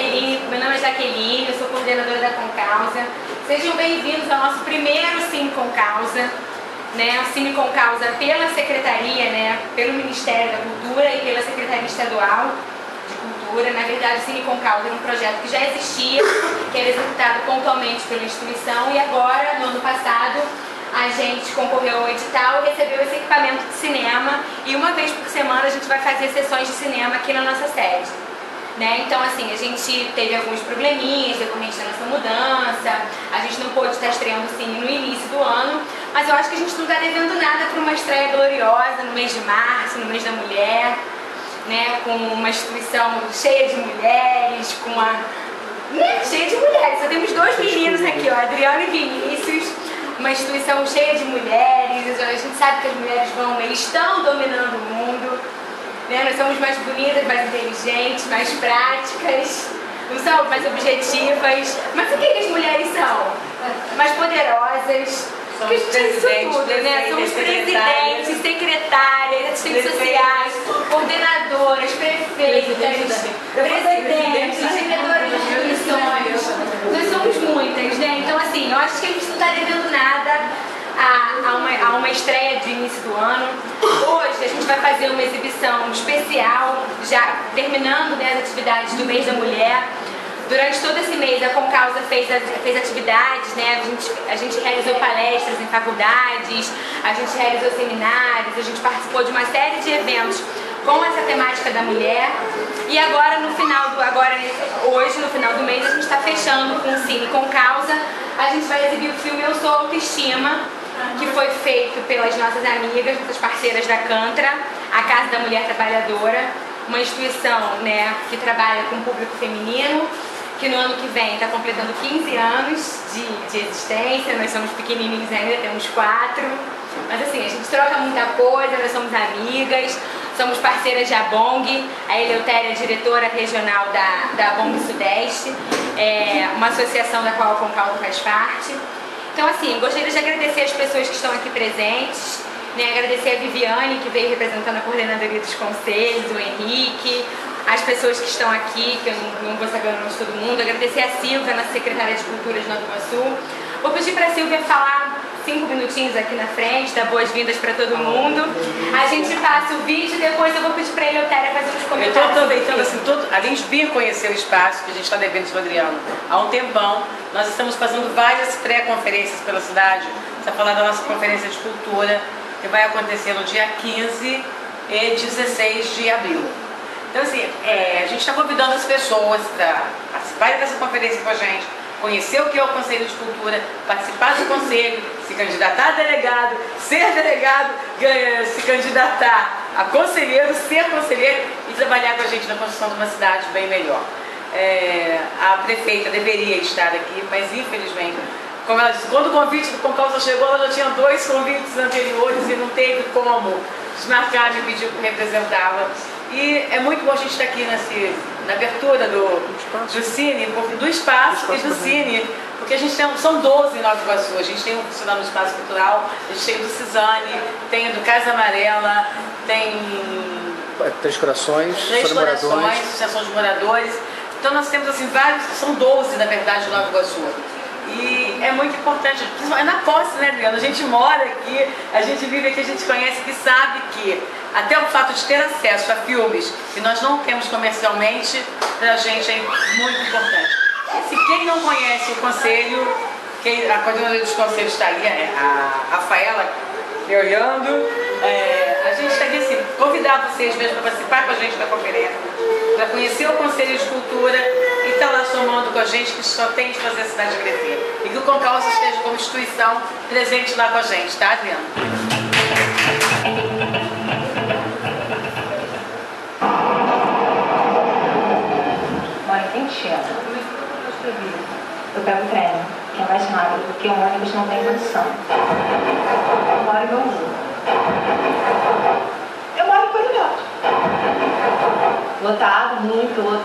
Jaqueline, meu nome é Jaqueline, eu sou coordenadora da Concausa. Sejam bem-vindos ao nosso primeiro Cine com Causa, né? O Cine com Causa pela Secretaria, né? Pelo Ministério da Cultura e pela Secretaria Estadual de Cultura. Na verdade, o Cine com Causa era um projeto que já existia, que era executado pontualmente pela instituição e agora, no ano passado, a gente concorreu ao edital e recebeu esse equipamento de cinema e uma vez por semana a gente vai fazer sessões de cinema aqui na nossa sede. Né? Então, assim, a gente teve alguns probleminhas decorrentes da nossa mudança, a gente não pôde estar estreando cine no início do ano, mas eu acho que a gente não está devendo nada para uma estreia gloriosa no mês de março, no mês da mulher, né? com uma instituição cheia de mulheres, com uma. Né? cheia de mulheres. Só temos dois meninos aqui, ó, Adriano e Vinícius uma instituição cheia de mulheres, a gente sabe que as mulheres vão estão dominando o mundo. Né? Nós somos mais bonitas, mais inteligentes, mais práticas, não são mais objetivas. Mas o que, as mulheres são? Mais poderosas. Somos presidentes, tudo, né? Somos presidentes, secretárias, assistentes sociais, coordenadoras, prefeitas, presidentes, diretoras de instituições. Nós somos muitas, né? Então, assim, eu acho que a gente não está devendo nada uma estreia de início do ano. Hoje a gente vai fazer uma exibição especial, já terminando né, as atividades do mês da mulher. Durante todo esse mês a Concausa fez, fez atividades, né? a, gente, a gente realizou palestras em faculdades, a gente realizou seminários, a gente participou de uma série de eventos com essa temática da mulher. E agora no final do agora hoje no final do mês a gente está fechando com o Cine com causa. A gente vai exibir o filme Eu Sou Autoestima, que foi feito pelas nossas amigas, nossas parceiras da Cantra, a Casa da Mulher Trabalhadora, uma instituição né, que trabalha com o público feminino, que no ano que vem está completando 15 anos de, de existência, nós somos pequenininhos ainda, temos quatro, mas assim, a gente troca muita coisa, nós somos amigas, somos parceiras de Abong, a Eleutéria é diretora regional da, da Abong Sudeste, é uma associação da qual a Concaldo faz parte. Então assim, gostaria de agradecer as pessoas que estão aqui presentes, né, agradecer a Viviane, que veio representando a coordenadoria dos conselhos, o Henrique, as pessoas que estão aqui, que eu não, não vou saber o nome de todo mundo, agradecer a Silvia, nossa secretária de Cultura de Nova Iguaçu. Vou pedir para a Silvia falar cinco minutinhos aqui na frente, dar boas-vindas para todo mundo. A gente passa o vídeo e depois eu vou pedir para a Eleutéria fazer uns comentários. Eu estou aproveitando assim, todo, além de vir conhecer o espaço que a gente está devendo para Adriano há um tempão, nós estamos fazendo várias pré-conferências pela cidade. Está falando da nossa conferência de cultura, que vai acontecer no dia 15 e 16 de abril. Então, assim, é, a gente está convidando as pessoas para participarem dessa conferência com a gente, conhecer o que é o Conselho de Cultura, participar do Conselho, se candidatar a delegado, ser delegado, se candidatar a conselheiro, ser conselheiro e trabalhar com a gente na construção de uma cidade bem melhor. É, a prefeita deveria estar aqui, mas infelizmente, como ela disse, quando o convite do Concausa chegou, ela já tinha dois convites anteriores e não teve como desmarcar e pedir que representava. E é muito bom a gente estar aqui nesse, na abertura do, do Cine, do espaço, e do Cine, porque a gente tem, são 12 em Nova Iguaçu, a gente tem um funcionário no espaço cultural, a gente tem o do Cisane, tem o do Casa Amarela, tem... Três Corações, Três Corações, Associação de Moradores. Então nós temos assim vários, são 12 na verdade em Nova Iguaçu. E é muito importante, é na posse, né, Adriana? A gente mora aqui, a gente vive aqui, a gente conhece, que sabe que até o fato de ter acesso a filmes que nós não temos comercialmente, para a gente é muito importante. E se quem não conhece o conselho, quem, a coordenadora dos conselhos está aí, é a Rafaela, me olhando, é, a gente está aqui assim, convidar vocês mesmo para participar com a gente da conferência, para conhecer o Conselho de Cultura e estar tá lá somando com a gente, que só tem de fazer a cidade crescer. E que o Concalça esteja como instituição presente lá com a gente, tá, Adriano? Eu pego o trem, que é mais rápido, porque o ônibus não tem condição. Eu moro em Bangu. Eu moro em Coronel. Lotado, muito lotado.